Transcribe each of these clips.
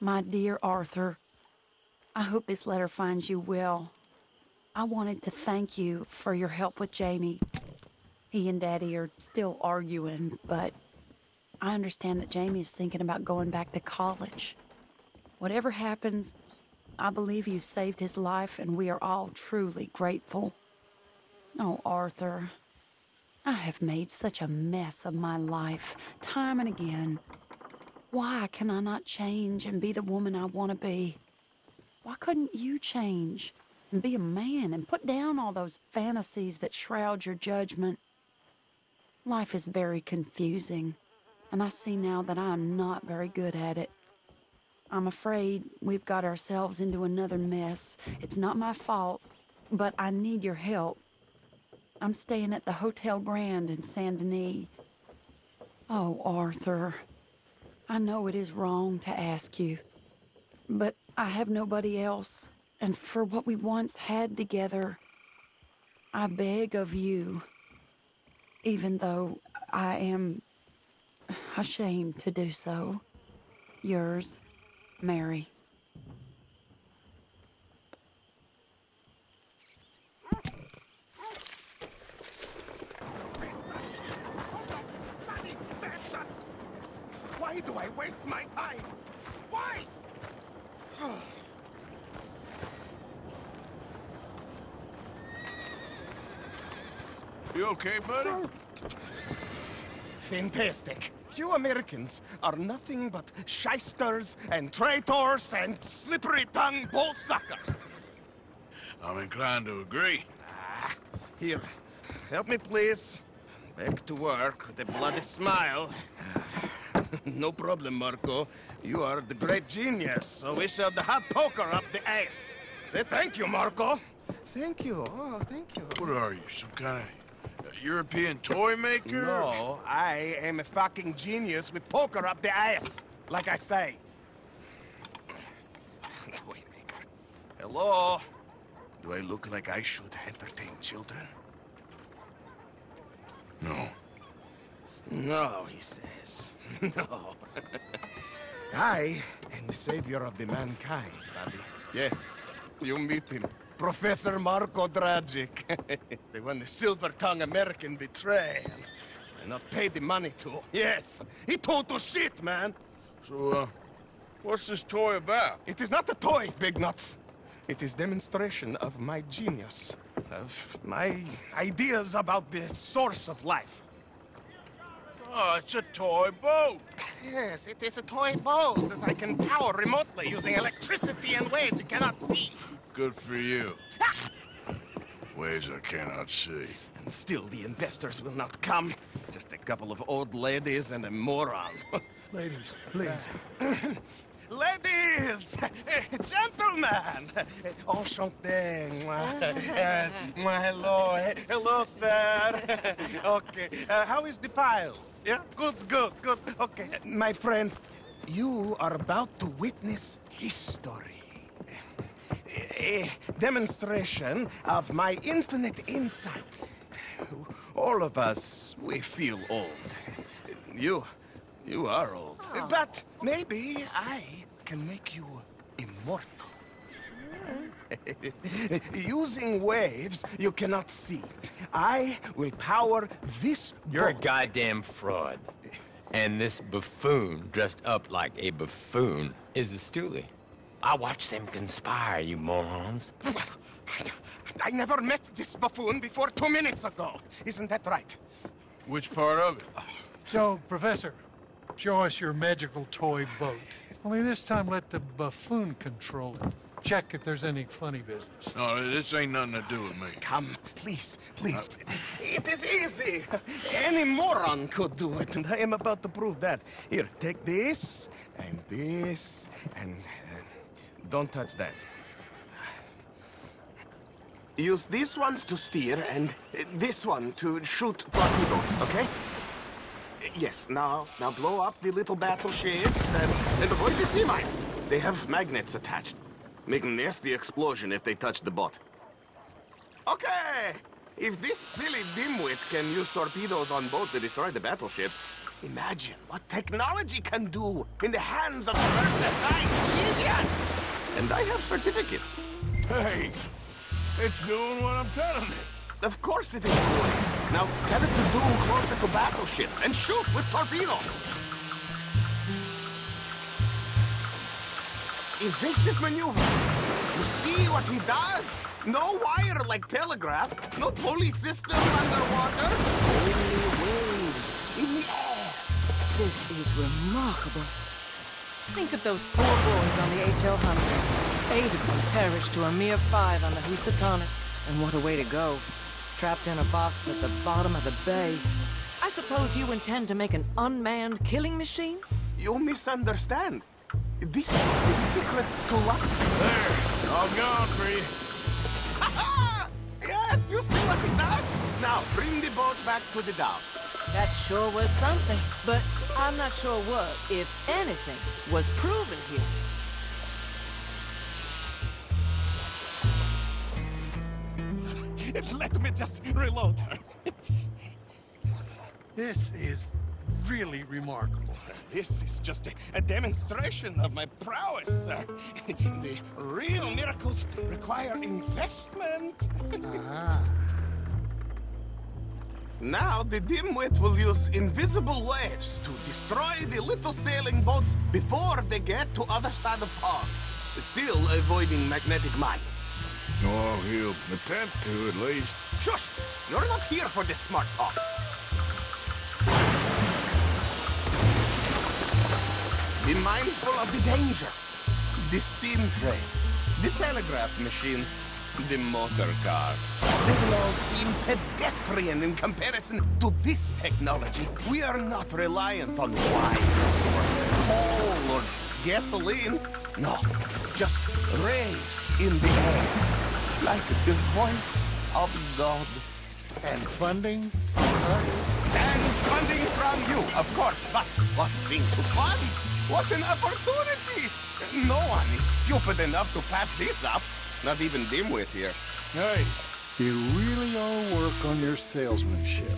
My dear Arthur, I hope this letter finds you well. I wanted to thank you for your help with Jamie. He and Daddy are still arguing, but I understand that Jamie is thinking about going back to college. Whatever happens, I believe you saved his life, and we are all truly grateful. Oh, Arthur, I have made such a mess of my life, time and again. Why can I not change and be the woman I want to be? Why couldn't you change and be a man and put down all those fantasies that shroud your judgment? Life is very confusing, and I see now that I am not very good at it. I'm afraid we've got ourselves into another mess. It's not my fault, but I need your help. I'm staying at the Hotel Grand in Saint Denis. Oh, Arthur. I know it is wrong to ask you, but I have nobody else, and for what we once had together, I beg of you, even though I am ashamed to do so. Yours, Mary. Why do I waste my time? Why? You okay, buddy? Fantastic. You Americans are nothing but shysters and traitors and slippery-tongued bull suckers. I'm inclined to agree. Ah, here, help me please. Back to work with a bloody smile. no problem, Marko. You are the great genius, so we shall have poker up the ass. Say thank you, Marko. Thank you. Oh, thank you. What are you, some kind of European toy maker? No, I am a fucking genius with poker up the ass, like I say. Toy maker. Hello? Do I look like I should entertain children? No. No, he says. No. I am the savior of the mankind, Bobby. Yes, you meet him. Professor Marko Dragic. the one the silver-tongued American betrayed and not paid the money to. Yes, he told total shit, man. So, uh, what's this toy about? It is not a toy, Big Nuts. It is demonstration of my genius, of my ideas about the source of life. Oh, it's a toy boat. Yes, it is a toy boat that I can power remotely using electricity and waves you cannot see. Good for you. Ways I cannot see. And still the investors will not come. Just a couple of old ladies and a moron. Ladies, please. Ladies! Gentlemen! Enchanté! Yes. Ah. Eh, hello. Hello, sir. Okay. Uh, how is the piles? Yeah? Good, good, good. Okay. My friends, you are about to witness history. A demonstration of my infinite insight. All of us, we feel old. You, you are old. Oh. But maybe I can make you immortal. Using waves you cannot see. I will power this You're a goddamn fraud. And this buffoon, dressed up like a buffoon, is a stoolie. I watched them conspire, you morons. Well, I never met this buffoon before two minutes ago. Isn't that right? Which part of it? So, Professor, show us your magical toy boat. Only this time let the buffoon control it. Check if there's any funny business. No, this ain't nothing to do with me. Come, please, please. It is easy. Any moron could do it, and I am about to prove that. Here, take this, and this, and... uh, don't touch that. Use these ones to steer, and uh, this one to shoot torpedoes, okay? Yes, now, now blow up the little battleships and, and avoid the sea mines. They have magnets attached. Make nasty explosion if they touch the boat. Okay! If this silly dimwit can use torpedoes on boats to destroy the battleships, Imagine what technology can do in the hands of certified genius! And I have certificate. Hey, it's doing what I'm telling it. Of course it is doing. Now tell it to do closer to battleship and shoot with torpedo. Evasive maneuver. You see what he does? No wire like telegraph. No pulley system underwater. Only waves in the air. This is remarkable. Think of those poor boys on the H.L. Hunley. Eight of them perished to a mere five on the Housatonic. And what a way to go. Trapped in a box at the bottom of the bay. I suppose you intend to make an unmanned killing machine? You misunderstand. This is the secret to luck. There, all gone for you. yes, you see what he does? Now, bring the boat back to the dock. That sure was something. But I'm not sure what, if anything, was proven here. Let me just reload her. This is really remarkable. This is just a, a demonstration of my prowess, sir. the real miracles require investment. Ah. Now the dimwit will use invisible waves to destroy the little sailing boats before they get to other side of pond. Still avoiding magnetic mines. Well, he'll attempt to, at least. Shush! You're not here for this smart talk. Be mindful of the danger. The steam train, the telegraph machine, the motor car. They will all seem pedestrian in comparison to this technology. We are not reliant on wires or coal or gasoline. No, just rays in the air, like the voice of God. And funding from us? And funding from you, of course. But what thing to fund? What an opportunity! No one is stupid enough to pass this up. Not even Dimwit here. Hey, You really to work on your salesmanship.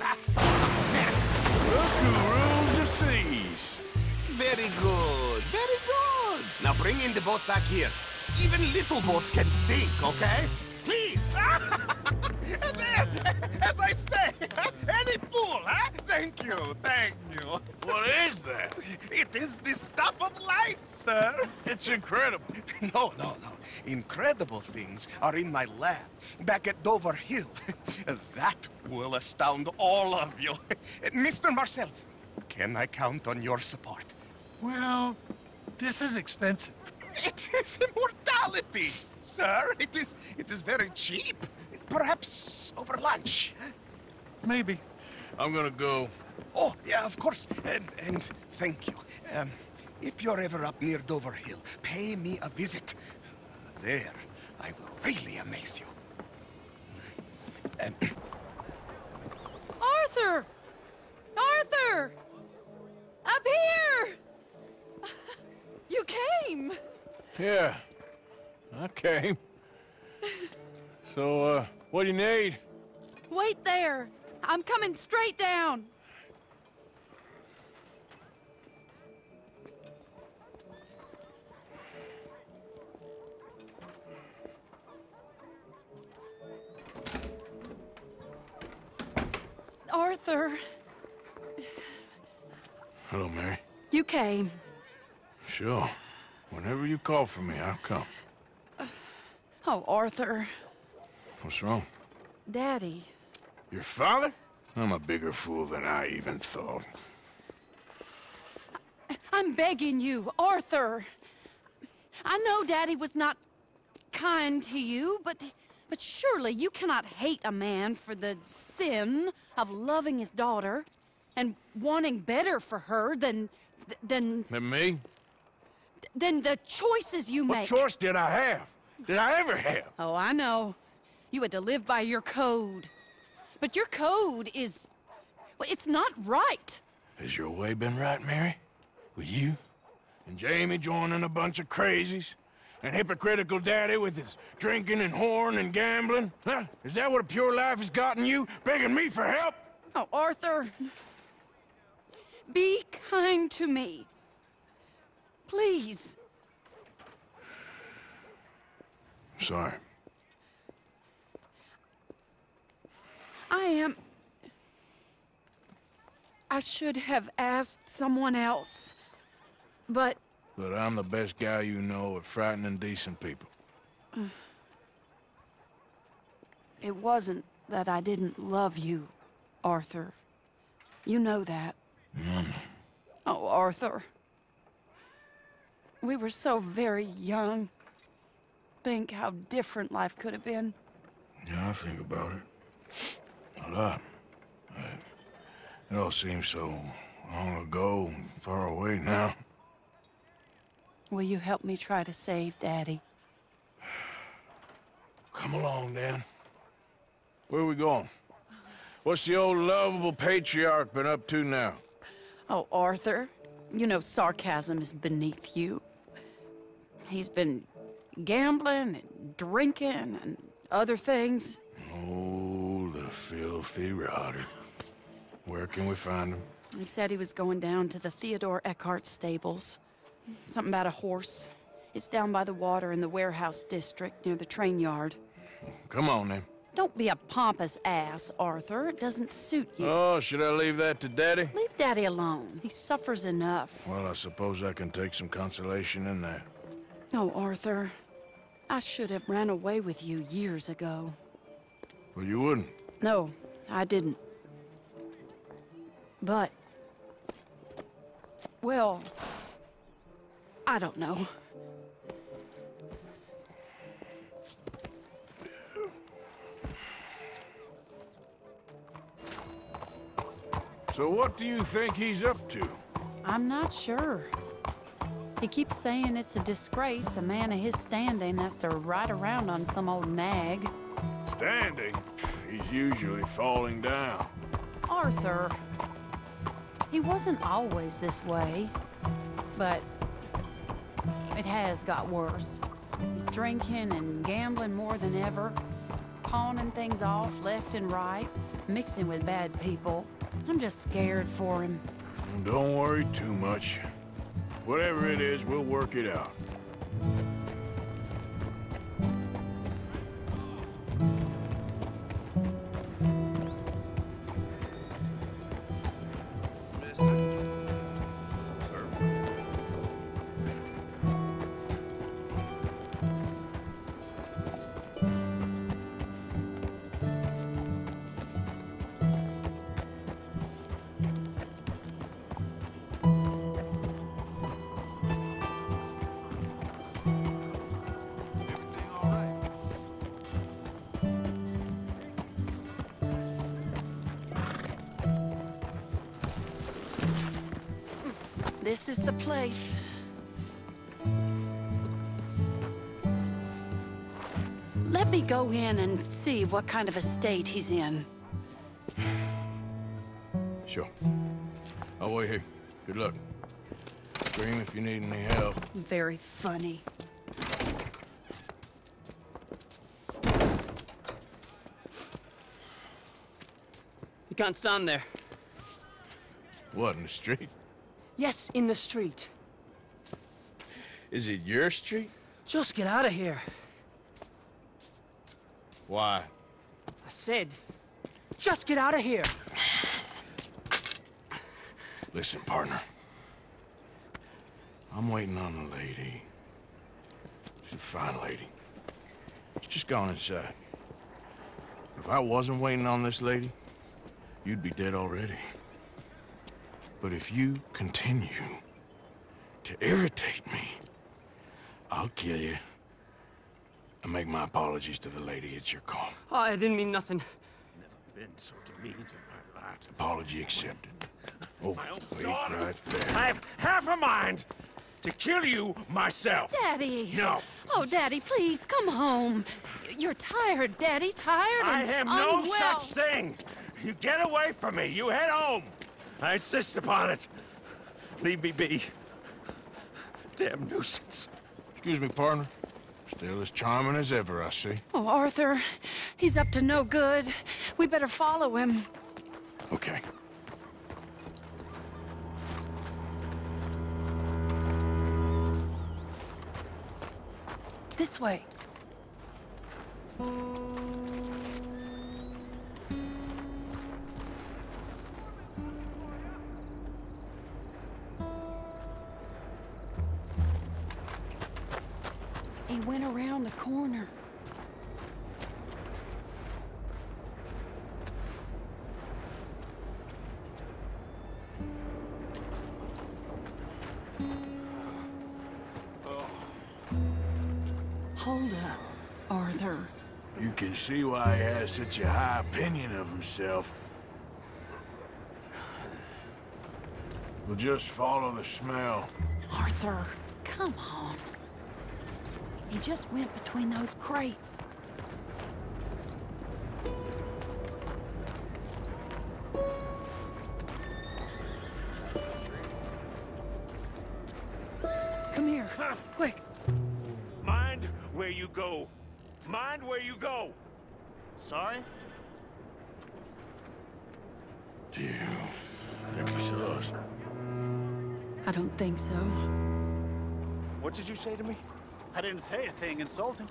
look who rules the seas. Very good, very good. Now bring in the boat back here. Even little boats can sink, okay? Please! And then, As I say, any fool, huh? Thank you, thank you. What is that? It is the stuff of life, sir. It's incredible. No, no, no. Incredible things are in my lab, back at Dover Hill. that will astound all of you. Mr. Marcel, can I count on your support? Well, this is expensive. It is immortality, sir. It is, it is very cheap. Perhaps over lunch. Maybe. I'm gonna go. Oh, yeah, of course. And, and thank you. Um, if you're ever up near Dover Hill, pay me a visit. There, I will really amaze you. Um, Arthur! Arthur! Up here! You came! Yeah, I came. So, uh, what do you need? Wait there! I'm coming straight down! Arthur, Hello, Mary. you came. Sure. Whenever you call for me, I'll come. Oh, Arthur. What's wrong? Daddy. Your father? I'm a bigger fool than I even thought. I'm begging you, Arthur. I know Daddy was not kind to you, but but surely you cannot hate a man for the sin of loving his daughter and wanting better for her than than And me? Than the choices you What make. choice did I have? Did I ever have? Oh, I know. You had to live by your code. But your code is well, it's not right. Has your way been right, Mary? With you? And Jamie joining a bunch of crazies? And hypocritical daddy with his drinking and horn and gambling? Huh? Is that what a pure life has gotten you? Begging me for help? Oh, Arthur. Be kind to me. Please. Sorry. I am. I should have asked someone else. But But I'm the best guy you know at frightening decent people. it wasn't that I didn't love you, Arthur. You know that. Oh, Arthur. We were so very young. Think how different life could have been. Yeah, I think about it. A lot. It all seems so long ago and far away now. Will you help me try to save Daddy? Come along, Dan. Where are we going? What's the old lovable patriarch been up to now? Oh, Arthur, you know sarcasm is beneath you. He's been gambling and drinking and other things. Oh, the filthy rotter. Where can we find him? He said he was going down to the Theodore Eckhart stables. Something about a horse. It's down by the water in the warehouse district near the train yard. Come on, then. Don't be a pompous ass, Arthur. It doesn't suit you. Oh, should I leave that to Daddy? Leave Daddy alone. He suffers enough. Well, I suppose I can take some consolation in that. No, Arthur. I should have ran away with you years ago. Well, you wouldn't. No, I didn't. But. Well. I don't know. So what do you think he's up to? I'm not sure. He keeps saying it's a disgrace a man of his standing has to ride around on some old nag. Standing? He's usually falling down. Arthur. He wasn't always this way, but it has got worse. He's drinking and gambling more than ever, pawning things off left and right, mixing with bad people. I'm just scared for him. Don't worry too much. Whatever it is, we'll work it out. And what kind of a state he's in. Sure. I'll wait here. Good luck. Scream if you need any help. Very funny. You can't stand there. What, in the street? Yes, in the street. Is it your street? Just get out of here. Why? I said, just get out of here. Listen, partner. I'm waiting on a lady. She's a fine lady. She's just gone inside. If I wasn't waiting on this lady, you'd be dead already. But if you continue to irritate me, I'll kill you. And make my apologies to the lady. It's your call. Ah, oh, I didn't mean nothing. Never been so demeaned in my life. Apology accepted. Oh, wait right there. I have half a mind to kill you myself. Daddy! No. Oh, Daddy, please, come home. You're tired, Daddy, tired I and am no unwell. such thing. You get away from me. You head home. I insist upon it. Leave me be. Damn nuisance. Excuse me, partner. Still as charming as ever, I see. Oh, Arthur, he's up to no good. We better follow him. Okay. This way. Has such a high opinion of himself. We'll just follow the smell. Arthur, come on. He just went between those crates. Come here, quick. Mind where you go. Mind where you go. Sorry? Do you think he saw us? I don't think so. What did you say to me? I didn't say a thing insulting.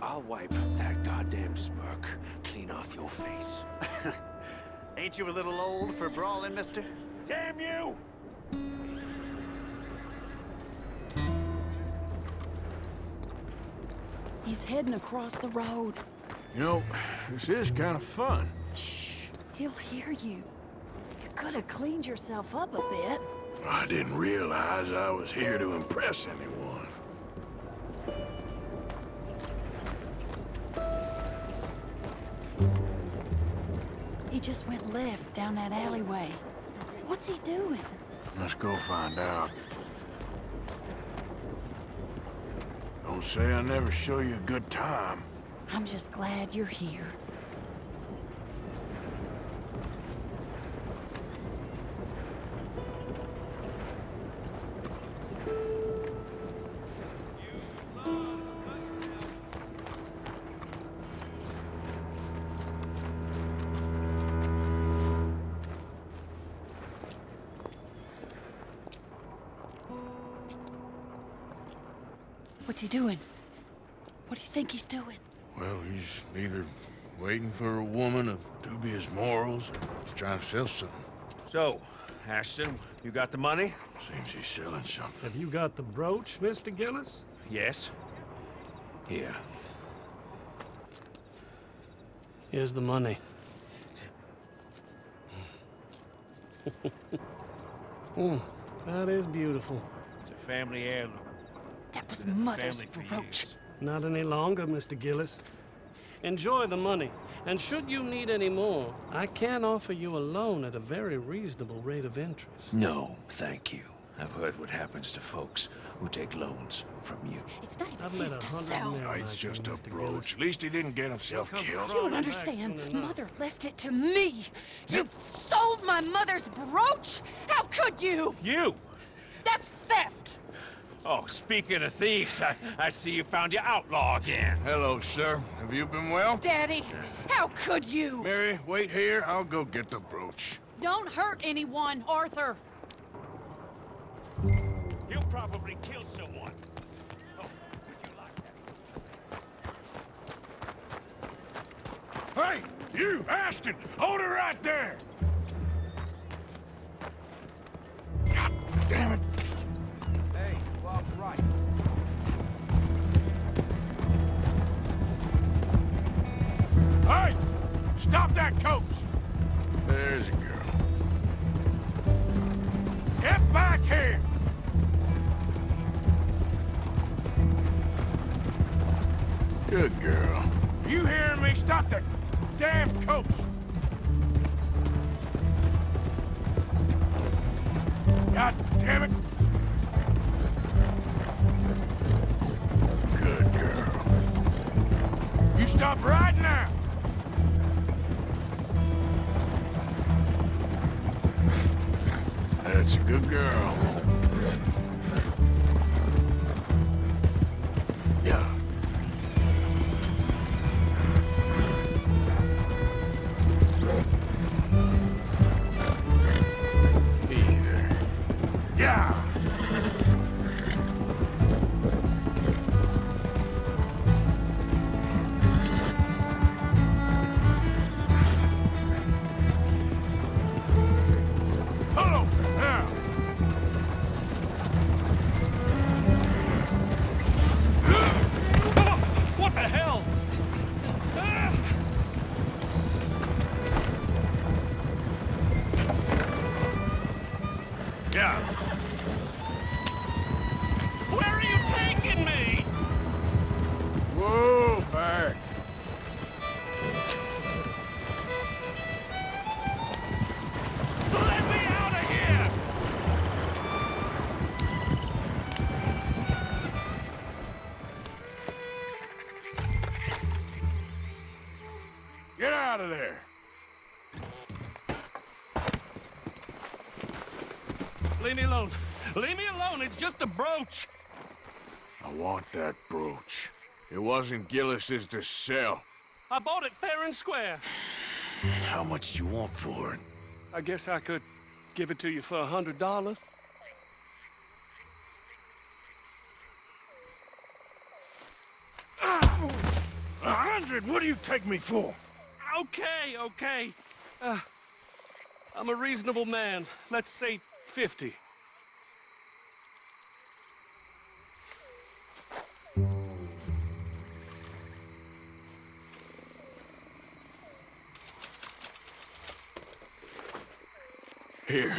I'll wipe that goddamn smirk clean off your face. Ain't you a little old for brawling, mister? Damn you! He's heading across the road. You know, this is kind of fun. Shh, he'll hear you. You could have cleaned yourself up a bit. I didn't realize I was here to impress anyone. He just went left down that alleyway. What's he doing? Let's go find out. Don't say I never show you a good time. I'm just glad you're here. What's he doing? What do you think he's doing? Well, he's either waiting for a woman of dubious morals or he's trying to sell something. So, Ashton, you got the money? Seems he's selling something. Have you got the brooch, Mr. Gillis? Yes. Here. Here's the money. mm, that is beautiful. It's a family heirloom. That was Been Mother's family for brooch. Years. Not any longer, Mr. Gillis. Enjoy the money, and should you need any more, I can offer you a loan at a very reasonable rate of interest. No, thank you. I've heard what happens to folks who take loans from you. It's not even his a to sell. men it's like just a brooch. At least he didn't get himself killed. from- You don't understand. Mother left it to me. You sold my mother's brooch? How could you? You! That's theft. Oh, speaking of thieves, I, I see you found your outlaw again. Hello, sir. Have you been well? Daddy, how could you? Mary, wait here. I'll go get the brooch. Don't hurt anyone, Arthur. He'll probably kill someone. Oh, would you like that? Hey, you, Ashton! Hold it right there! God damn it. Hey! Stop that coach! There's a girl. Get back here! Good girl. You hearing me? Stop that damn coach! God damn it! Good girl. You stop right now! That's a good girl. Out of there. Leave me alone. Leave me alone. It's just a brooch. I want that brooch. It wasn't Gillis's to sell. I bought it fair and square. How much do you want for it? I guess I could give it to you for a hundred dollars. A hundred? What do you take me for? Okay, okay. Uh, I'm a reasonable man. Let's say 50. Here.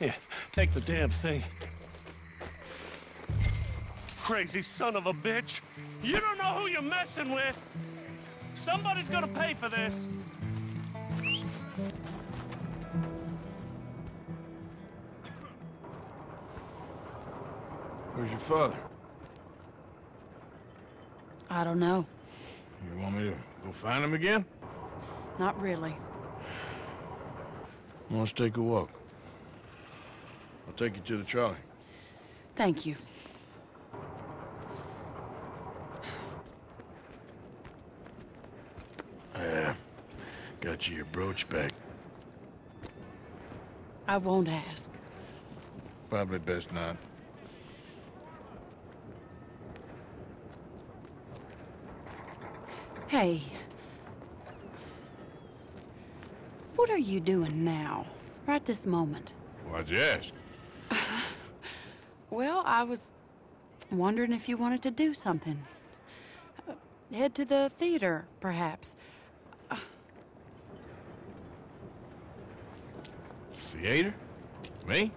Yeah, take the damn thing. Crazy son of a bitch. You don't know who you're messing with. Somebody's gonna pay for this. Where's your father? I don't know. You want me to go find him again? Not really. Let's take a walk. I'll take you to the trolley. Thank you. Yeah. Got you your brooch back. I won't ask. Probably best not. Hey. What are you doing now? Right this moment? Why'd you ask? Well, I was wondering if you wanted to do something. Uh, head to the theater, perhaps. Theater? Me?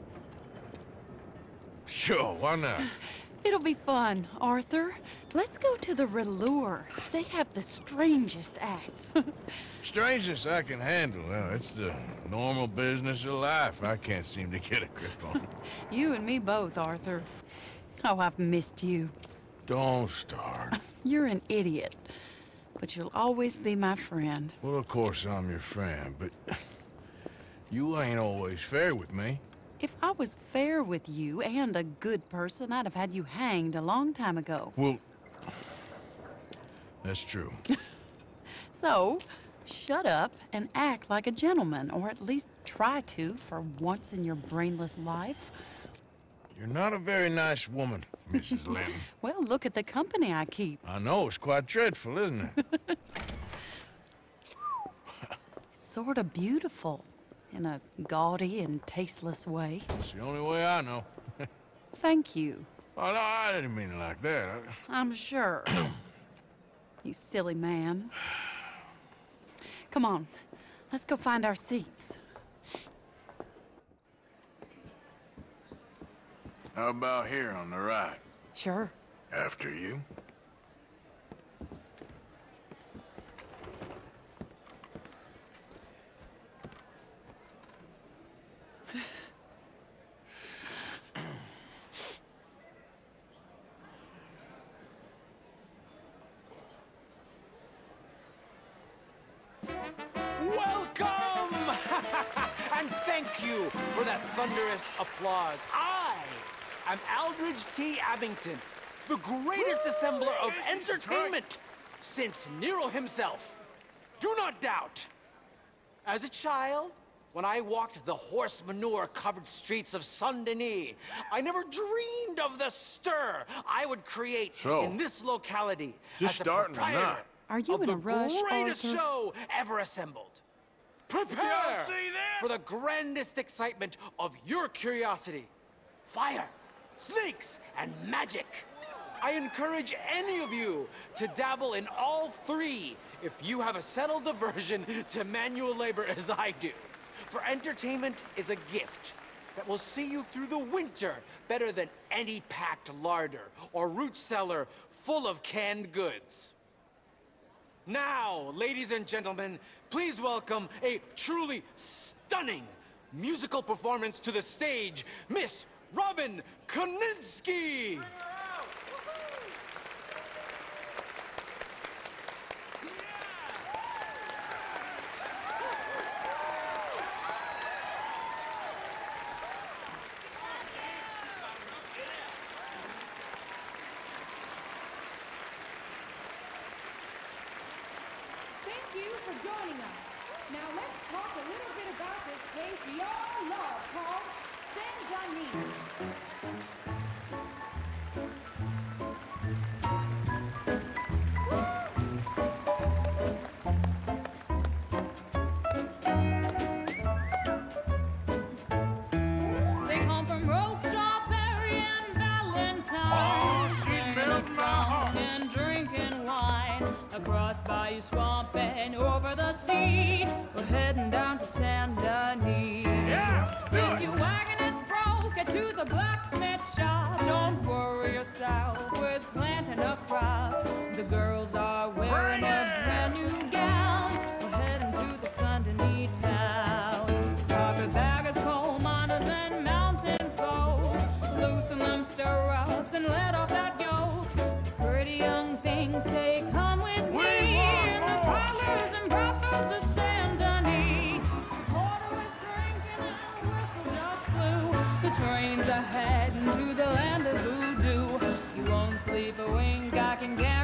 Sure, why not? It'll be fun, Arthur. Let's go to the Râleur. They have the strangest acts. strangest I can handle. Well, it's the normal business of life. I can't seem to get a grip on. you and me both, Arthur. Oh, I've missed you. Don't start. You're an idiot. But you'll always be my friend. Well, of course I'm your friend, but you ain't always fair with me. If I was fair with you and a good person, I'd have had you hanged a long time ago. Well, that's true. So, shut up and act like a gentleman, or at least try to for once in your brainless life. You're not a very nice woman, Mrs. Lynn. Well, look at the company I keep. I know, it's quite dreadful, isn't it? It's sort of beautiful in a gaudy and tasteless way. It's the only way I know. Thank you. Oh, no, I didn't mean it like that. I... I'm sure. you silly man. Come on, let's go find our seats. How about here on the right? Sure. After you. For that thunderous applause. I am Aldridge T. Abington, the greatest assembler of entertainment since Nero himself. Do not doubt. As a child, when I walked the horse manure covered streets of Saint Denis, I never dreamed of the stir I would create So, in this locality just as a starting or not? proprietor Are you of in the a rush, greatest Arthur? show ever assembled. Prepare Y'all see this? for the grandest excitement of your curiosity. Fire, snakes, and magic. I encourage any of you to dabble in all three if you have a settled aversion to manual labor as I do. For entertainment is a gift, that will see you through the winter better than any packed larder or root cellar full of canned goods. Now, ladies and gentlemen, please welcome a truly stunning musical performance to the stage, Miss Robin Koninsky! And over the sea. We're heading down to San Denis. Yeah, do If it. your wagon is broke, get to the blacksmith shop. Don't worry yourself with planting a crop. The girls are wearing a brand new gown. We're heading to the San Denis town. Carpetbaggers, coal miners, and mountain folk. Loosen them stirrups and let off that yoke. Pretty young things say, trains are heading to the land of voodoo. You won't sleep a wink, I can guarantee.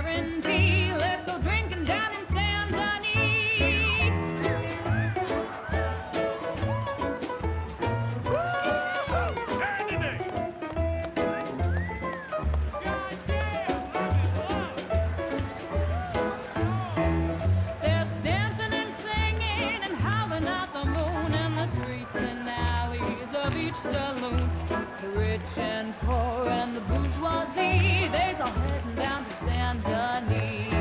Bourgeoisie, they's all heading down to San Denis.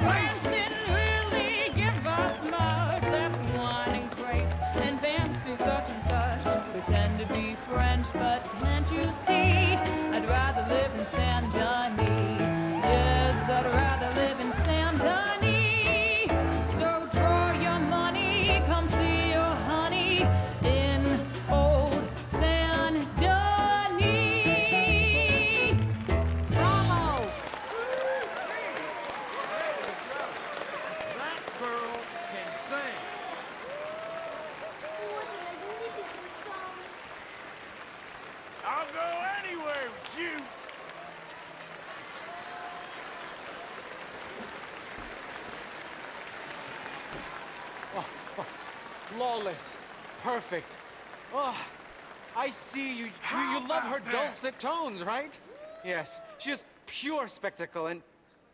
France didn't really give us much, except wine and grapes and fancy such and such. Pretend to be French, but can't you see? I'd rather live in San Denis. Yes, I'd rather her dulcet tones, right? Yes. She is pure spectacle, and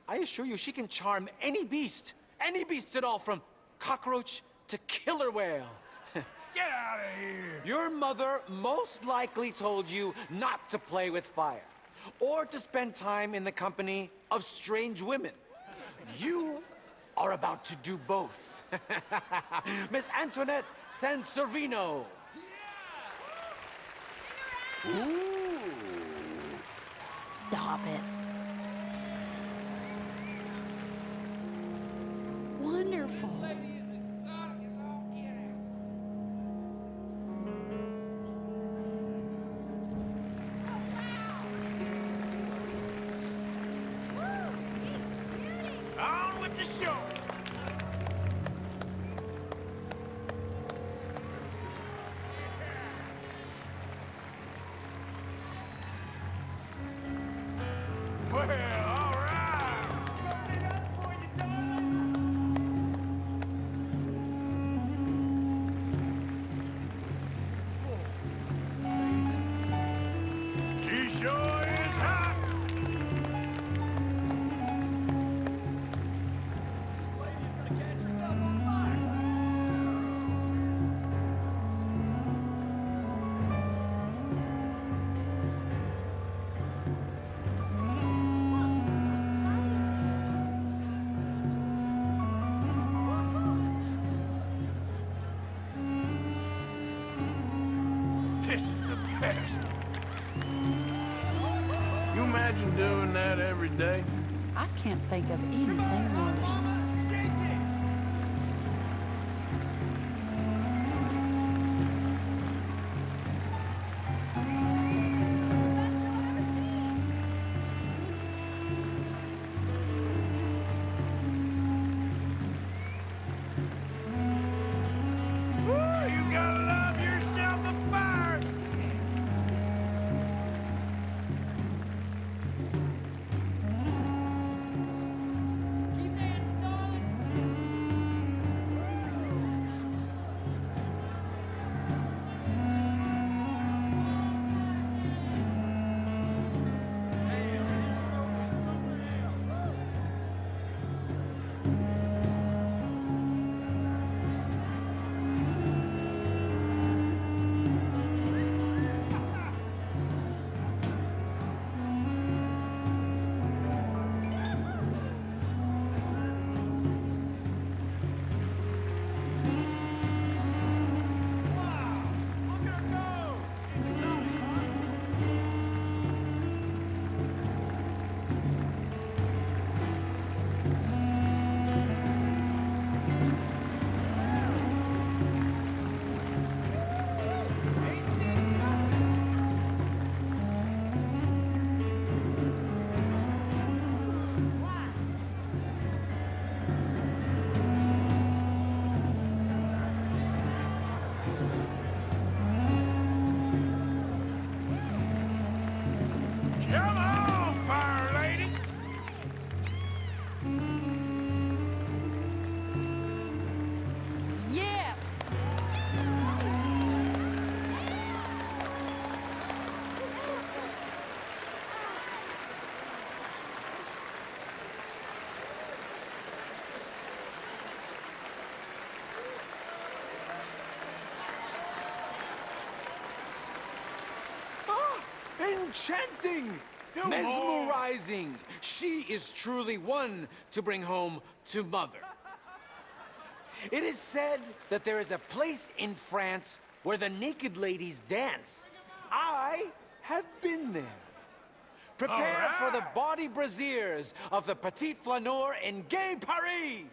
I assure you she can charm any beast. Any beast at all, from cockroach to killer whale. Get out of here. Your mother most likely told you not to play with fire or to spend time in the company of strange women. You are about to do both. Miss Antoinette Sanservino. Stop it. Wonderful. Can't think of anything worse. Enchanting! Do Mesmerizing! She is truly one to bring home to mother. It is said that there is a place in France where the naked ladies dance. I have been there. Prepare for the body braziers of the Petit Flaneur in Gay Paris!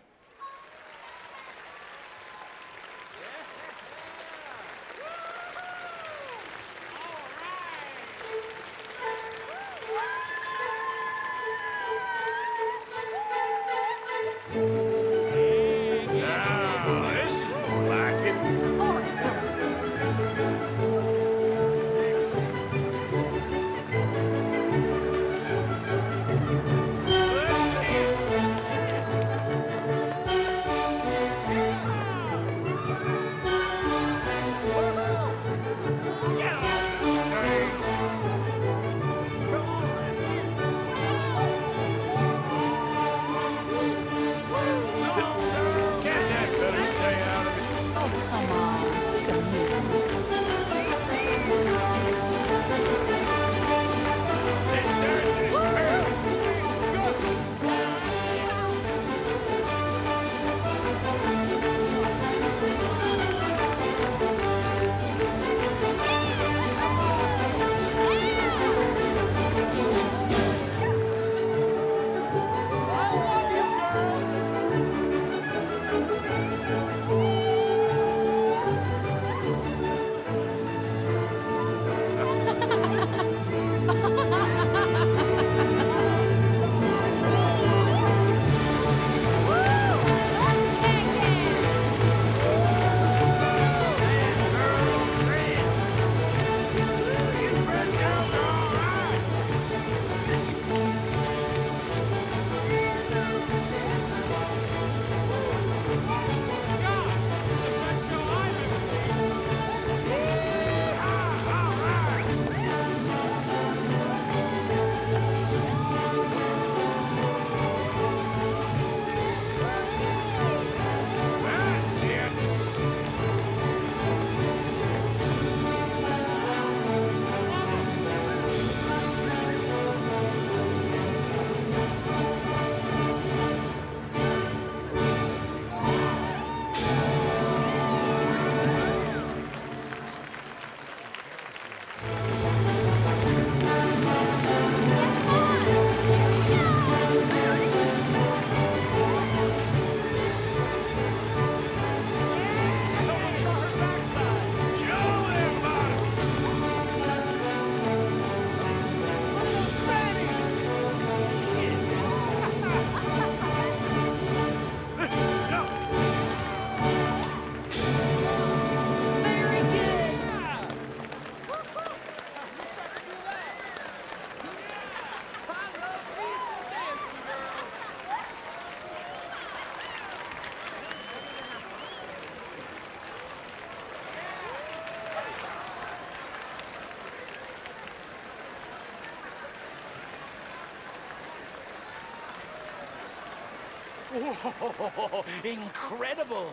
Whoa, incredible!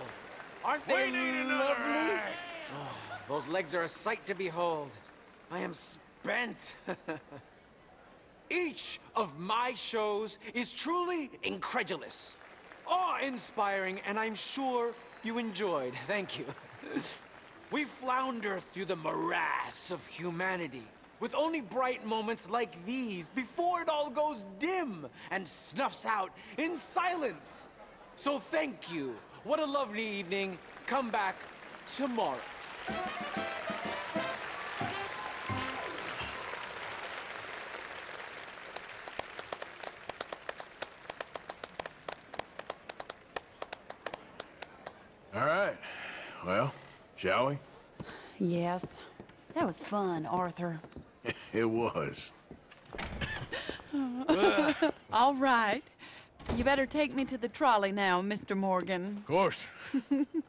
Aren't they lovely? Oh, those legs are a sight to behold. I am spent. Each of my shows is truly incredulous, awe-inspiring, and I'm sure you enjoyed. Thank you. we flounder through the morass of humanity, with only bright moments like these before it all goes dim and snuffs out in silence. So thank you. What a lovely evening. Come back tomorrow. All right. Well, shall we? Yes. That was fun, Arthur. it was. All right. You better take me to the trolley now, Mr. Morgan. Of course.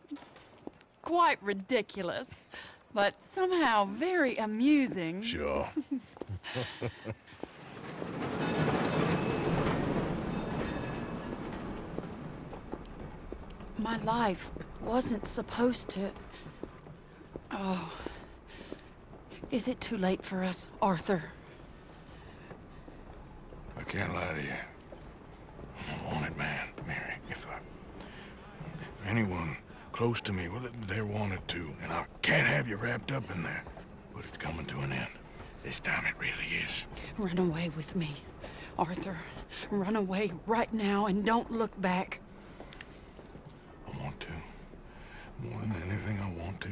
Quite ridiculous, but somehow very amusing. Sure. My life wasn't supposed to. Oh. Is it too late for us, Arthur? I can't lie to you. I'm a wanted man, Mary. If I... If anyone close to me, well, they're wanted to, and I can't have you wrapped up in there. But it's coming to an end. This time it really is. Run away with me, Arthur. Run away right now and don't look back. I want to. More than anything, I want to.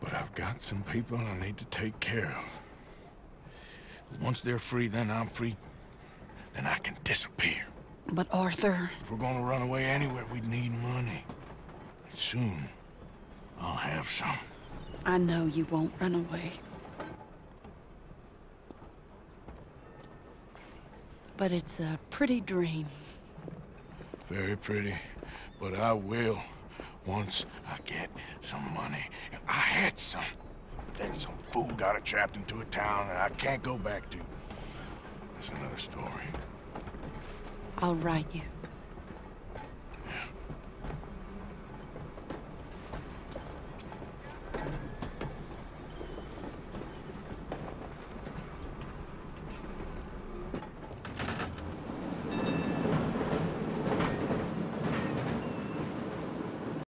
But I've got some people I need to take care of. Once they're free, then I'm free. Then I can disappear. But Arthur... If we're gonna run away anywhere, we'd need money. Soon, I'll have some. I know you won't run away. But it's a pretty dream. Very pretty. But I will once I get some money. I had some. But then some fool got it trapped into a town that I can't go back to. That's another story. I'll write you.